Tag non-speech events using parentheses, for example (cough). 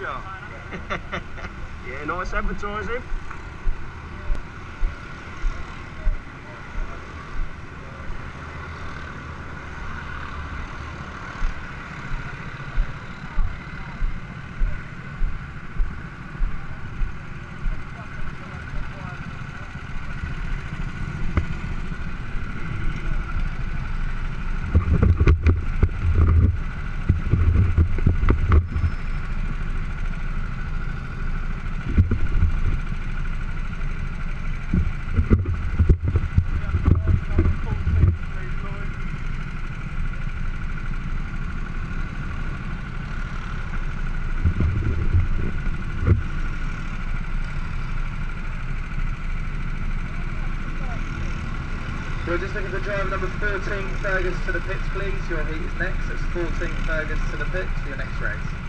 (laughs) yeah, nice advertising. We're just looking for driver number 14, Fergus to the pits please. Your heat is next. It's 14, Fergus to the pits for your next race.